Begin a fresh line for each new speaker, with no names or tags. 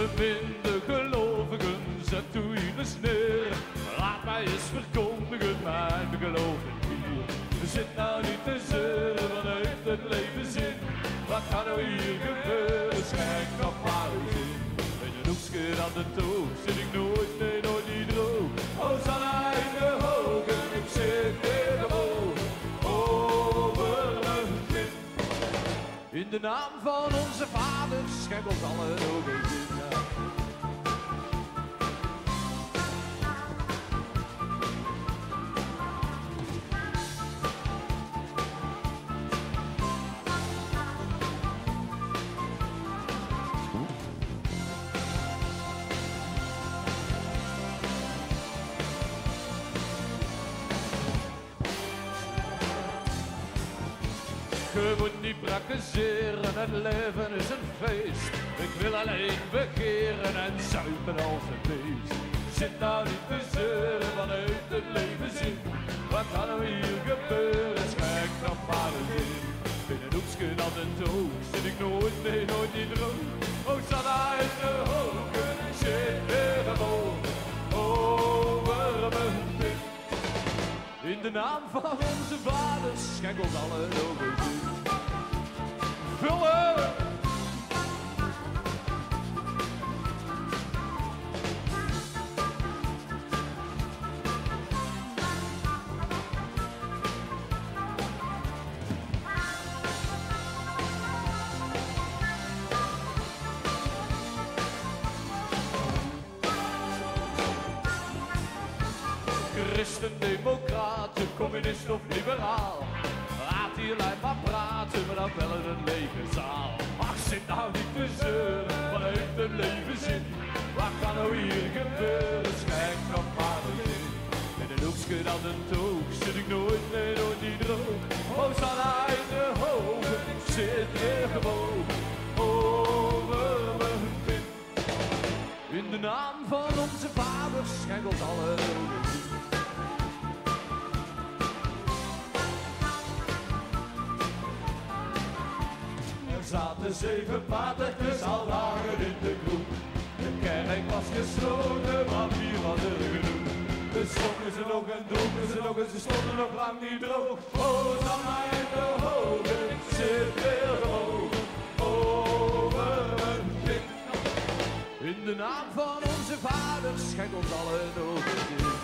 Beminde gelovigen, zet uw eens neer. Laat mij eens verkondigen, mijn geloof in hier. Zit nou niet te zeuren, wat heeft het leven zin? Wat kan er hier gebeuren? Schenk nog maar eens in. In een aan de toog zit ik nooit, nee nooit niet droog. Hosanna in de hogen, ik zit in de kind. In de naam van onze vader, ons alle ogen うん。Je moet niet praktiseren, het leven is een feest. Ik wil alleen begeren en zuipen als een beest. Zit nou niet te zeuren, heeft het leven zin? Wat kan er hier gebeuren? Schijk nog maar eens in. In een hoekje aan de toog zit ik nooit, nee nooit niet droog. Oh, zat uit de hogen, ik zit weer gewoon over mijn. In de naam van onze vaders, schenk ons alle ogen Christen, democraat, communist of liberaal. Laat die lui maar praten, maar dan wel in een lege zaal. Ach, zit nou niet te zeuren, wat heeft een leven zin? Wat kan er hier gebeuren? Schijk nog maar in. In een hoekje aan de toog zit ik nooit, nee, nooit niet droog. Hosanna in de hogen, ik zit weer gewoon over mijn pin. In de naam van onze vaders, schenk ons alle ogen zaten zeven patertjes al dagen in de groep. De kerk was gesloten, maar hier was er genoeg. Dus zongen ze nog en dronken ze nog en ze stonden nog lang niet droog. Oh, dan maar in de ik zit weer hoog over mijn pik. In de naam van onze vaders, schenk ons alle in.